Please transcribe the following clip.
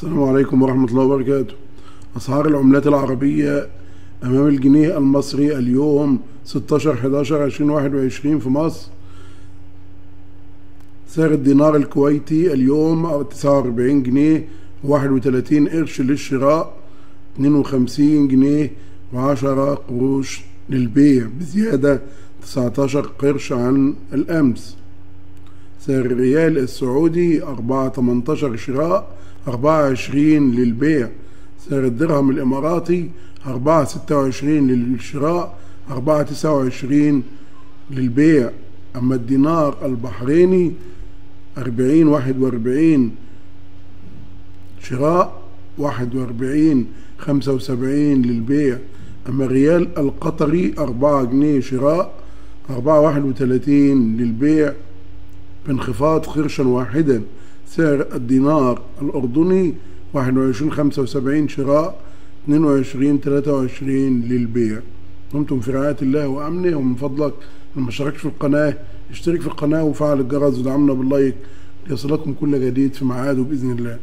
السلام عليكم ورحمة الله وبركاته. أسعار العملات العربية أمام الجنيه المصري اليوم 16 11 2021 في مصر. سعر الدينار الكويتي اليوم 49 جنيه 31 قرش للشراء 52 جنيه و10 قروش للبيع بزيادة 19 قرش عن الأمس. سعر الريال السعودي أربعة تمنتاشر شراء أربعة عشرين للبيع. سعر الدرهم الإماراتي أربعة ستة وعشرين للشراء أربعة تسعة وعشرين للبيع. أما الدينار البحريني أربعين واحد وأربعين شراء واحد وأربعين خمسة وسبعين للبيع. أما الريال القطري أربعة جنيه شراء أربعة واحد وثلاثين للبيع. بانخفاض قرشا واحدا. سعر الدينار الأردني واحد وعشرين خمسة وسبعين شراء اتنين وعشرين تلاتة وعشرين للبيع. دمتم في رعاية الله وأمنه ومن فضلك لما اشتركت في القناة اشترك في القناة وفعل الجرس ودعمنا باللايك. ليصلكم كل جديد في ميعاده بإذن الله.